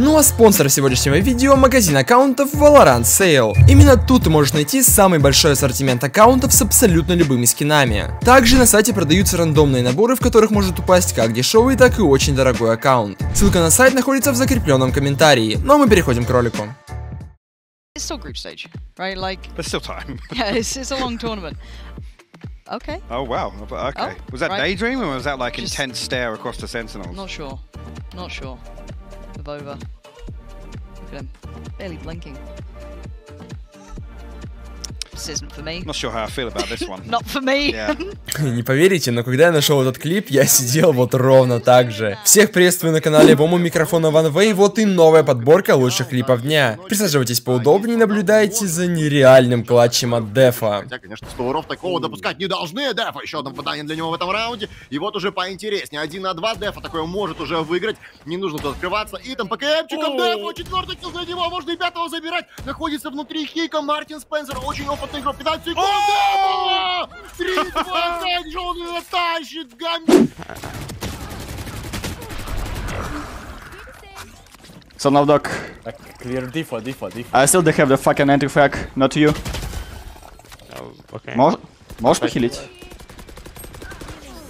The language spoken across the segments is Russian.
Ну а спонсор сегодняшнего видео магазин аккаунтов Valorant Sale. Именно тут ты можешь найти самый большой ассортимент аккаунтов с абсолютно любыми скинами. Также на сайте продаются рандомные наборы, в которых может упасть как дешевый, так и очень дорогой аккаунт. Ссылка на сайт находится в закрепленном комментарии. Ну а мы переходим к ролику. It's still group stage, right? Like, There's still time. yeah, it's, it's a long tournament. Okay, oh wow. Okay. Oh, was that right. daydream or was that like Just- intense stare across the sentinels? not sure. Not sure. Of over. Look at him. Barely blinking. This isn't for me. Not sure how I feel about this one. Not for me. Yeah. Не поверите, но когда я нашел этот клип, я сидел вот ровно так же. Всех приветствую на канале Вому микрофона One Way, вот и новая подборка лучших клипов дня. Присаживайтесь поудобнее и наблюдайте за нереальным клатчем от Дефа. Хотя, конечно, Стоворов такого допускать не должны. Дефа еще одно попадание для него в этом раунде. И вот уже поинтереснее. Один на два Дефа такое может уже выиграть. Не нужно тут открываться. И там ПКМчиком Дефа. Четвертый килл за него. Можно и пятого забирать. Находится внутри Хика. Мартин Спенсер. Очень опытный игрок. 15 секунд. Дефа! 3 2 же он ее тащит. Гамби. Son of Doc. Clear default, default, default. I still have the fucking anti-frag, not you. Okay. Мо- Можешь похилить?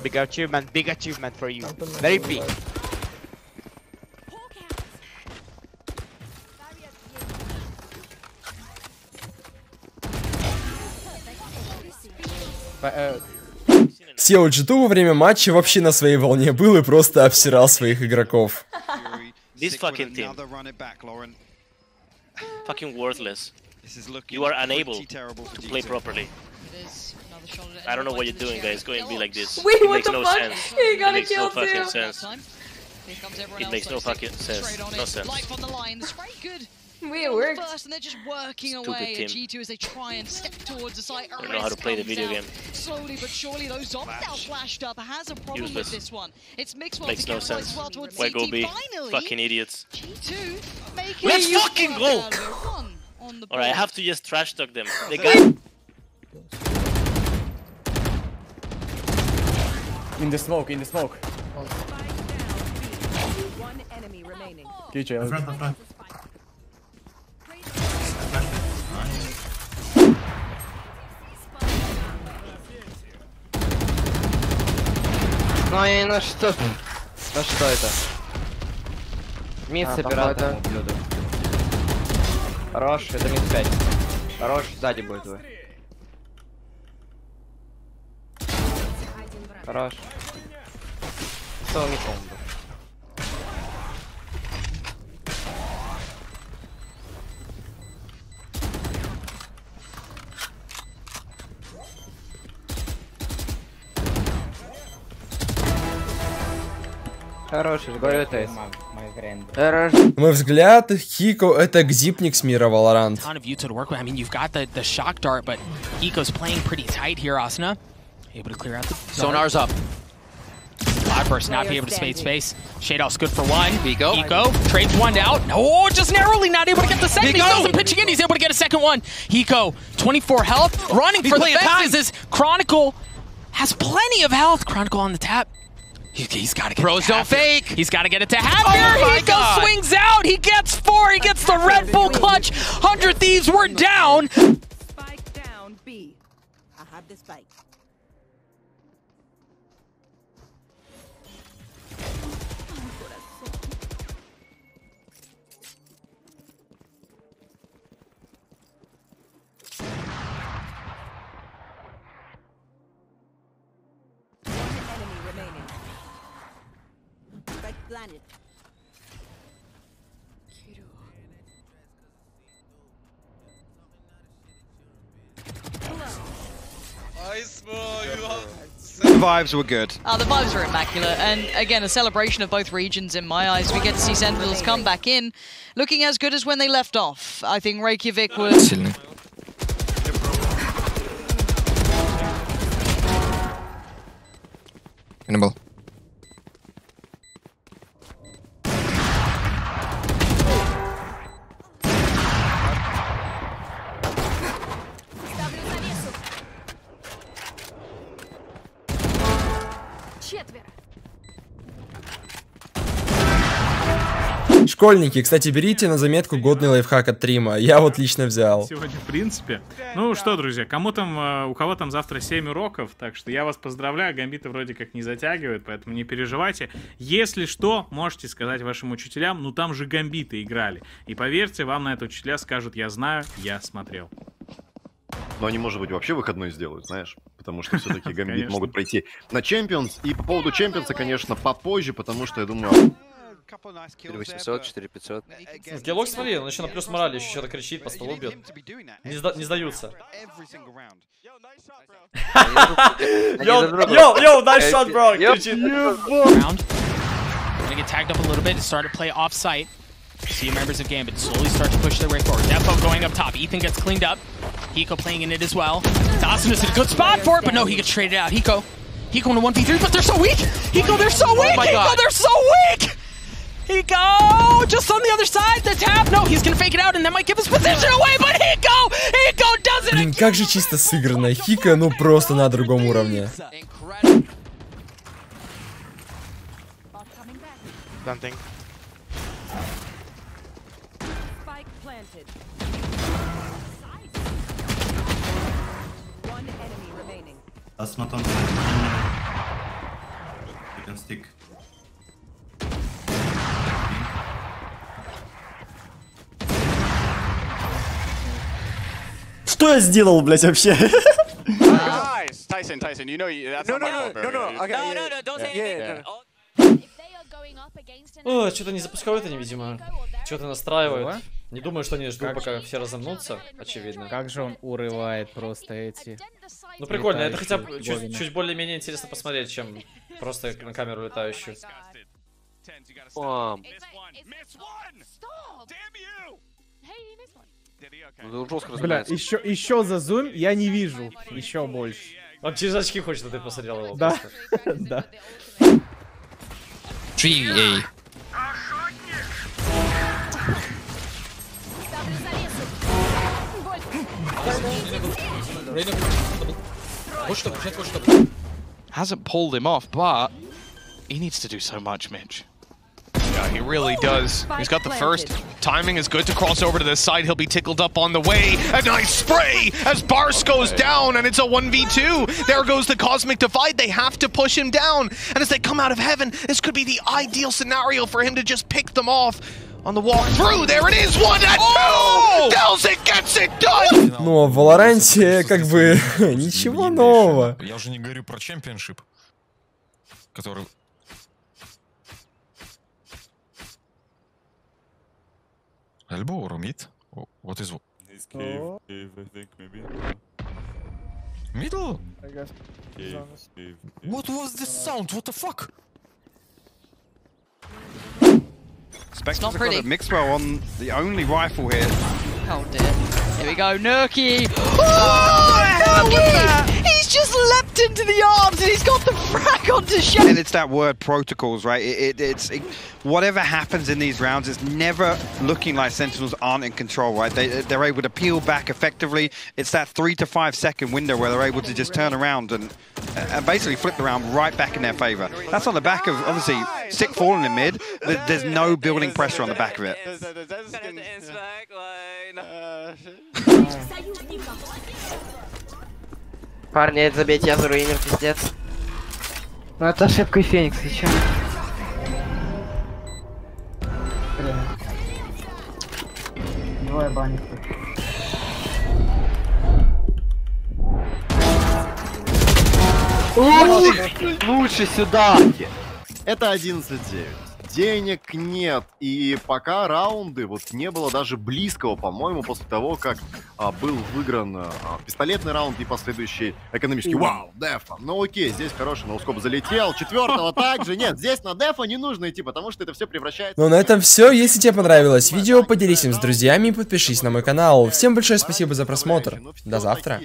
Big achievement, big achievement for you. Very big. Сел G2 во время матча вообще на своей волне был и просто обсирал своих игроков. This fucking team. fucking worthless. You are unable to play G2. properly. I don't know what you're doing, guys. Going to be like this. Wait, it what makes the no fuck? sense. He got it makes no fucking too. sense. It makes no fucking sense. No sense. Life on the line. It's very good. Wait, it on the worked. First, and they're just working Stupid away at. G2 as they try and step towards the site. Don't know how to play the Arrest video comes game. Slowly but surely, those zombies now flashed up. Has a problem Useless. with this one. It's Mixwell Makes no sense. well towards Why CT. go B? Finally, Fucking idiots. G2 making Let's fucking go! out of it. One on the Alright, I have to just trash talk them. They got In the smoke, in the smoke. One enemy remaining. QJ. Ну и на что? На что это? Мид с оператором, ублюдок. Хорош, это мид 5. Хорош, сзади будет вы. Хорош. Что мид он Хороший, говорю это. Хорош. На мой взгляд, Хико это гзипник с мира Valorant. ton of you to work with. I mean, you've got the, the shock dart, but Hiko's playing pretty tight here, Asuna. Able to clear out the... Sonar's up. Cloudburst not be able to spade space. Shadows good for one. Hiko. Hiko trades one out. Oh, just narrowly not able to get the second. He Hiko. doesn't pitching in. He's able to get a second one. Hiko, 24 health, running for the playing fences. Is Chronicle has plenty of health. Chronicle on the tap. He, he's got to get Pros don't fake. He's got to get it to Happier. Oh my Hiko God. swings out. He gets four. He gets the Red Bull clutch. 100 Thieves were down. Spike down B. I have the spike. planet. The vibes were good. Uh, the vibes were immaculate. And again, a celebration of both regions in my eyes. We get to see Sentinels come back in, looking as good as when they left off. I think Reykjavik was... Cannibal. Школьники, кстати, берите на заметку годный лайфхак от Трима. Я вот лично взял. Сегодня, в принципе. Ну что, друзья, кому там, э, у кого там завтра 7 уроков, так что я вас поздравляю, гамбиты вроде как не затягивают, поэтому не переживайте. Если что, можете сказать вашим учителям, ну там же гамбиты играли. И поверьте, вам на это учителя скажут, я знаю, я смотрел. Но они, может быть, вообще выходной сделают, знаешь? Потому что все-таки гамбит могут пройти на Champions. И по поводу Champions а, конечно, попозже, потому что я думаю... 4800, 4500. Гелок, смотри, он еще на плюс морали, еще что-то кричит, по столу бьет. Не, сда- не сдаются. Yo, yo, yo, nice shot, bro! Кричит. Gonna get tagged up a little bit and start to play off site. See members of Gambit slowly start to push their way forward. Defo going up top. Ethan gets cleaned up. Hiko playing in it as well. Dawson is in a good spot for it, but no, he gets traded out. Hiko. Hiko in a 1v3, but they're so weak! Hiko, they're so weak! my Hiko, God. they're so weak! Hiko! Just on the other side, the tap. No, he's gonna fake it out, and that might give his position away, but Hiko! Hiko does it Блин, как же чисто сыграно. Хика, ну просто на другом уровне. Something. That's not on. You can stick. Что я сделал, блядь, вообще? Nice! Tyson, Tyson, you know you, that's no, no, no, no, no, okay, no, no, no, don't say anything. О, что-то не запускают они, видимо. Что-то настраивают. Не думаю, что они ждут, Как пока все разомнутся, очевидно. Как же он урывает просто эти... Ну прикольно, это хотя бы чуть, чуть более-менее интересно посмотреть, чем просто на камеру летающую. Ну, жестко Бля, еще, еще за зум я не вижу. Еще больше. Он через очки хочет, чтобы ты посмотрел его. Да. просто. Да. 3A. Hasn't pulled him off, but he needs to do so much, Mitch. Yeah, he really does. He's got the first. Timing is good to cross over to this side. He'll be tickled up on the way. A nice spray as Bars goes down, and it's a 1v2. There goes the Cosmic Divide. They have to push him down. And as they come out of heaven, this could be the ideal scenario for him to just pick them off on the walk through. There it is, one at two. Delzik gets it done. Ну, а в Валоранте, как бы, ничего нового. Я уже не говорю про чемпионшип, который... Elbow or mid? Wh- What is... It's cave, oh. cave, I think maybe. Middle? I guess. Cave, cave. What was this uh, sound? What the fuck? Spectres not have got pretty. a Mixwell on the only rifle here. Oh dear. Here we go, Nurky. Oh, oh Nurky! He's into the arms and he's got the frag onto Sha And it's that word protocols, right? It, it, it's it, whatever happens in these rounds, it's never looking like Sentinels aren't in control, right? They, they're able to peel back effectively. It's that three to five second window where they're able to just turn around and, and basically flip the round right back in their favor. That's on the back of, obviously, Sick falling in mid. There's no building pressure on the back of it. Парни, это забейте, я заруинил, пиздец. Ну это ошибка и Феникс, и чё? Двое банит. Лучше, лучше сюда! Это 11-9. Денег нет. И пока раунды вот не было даже близкого, по-моему, после того, как а, был выигран а, пистолетный раунд и последующий экономический. Вау, дефа. Ну окей, здесь хороший ноускоп залетел. Четвертого также. Нет, здесь на дефа не нужно идти, потому что это все превращается... Ну на этом все. Если тебе понравилось видео, поделись им с друзьями и подпишись на мой канал. Всем большое спасибо за просмотр. До завтра.